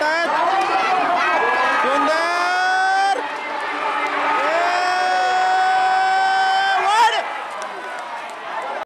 tet. Pundet.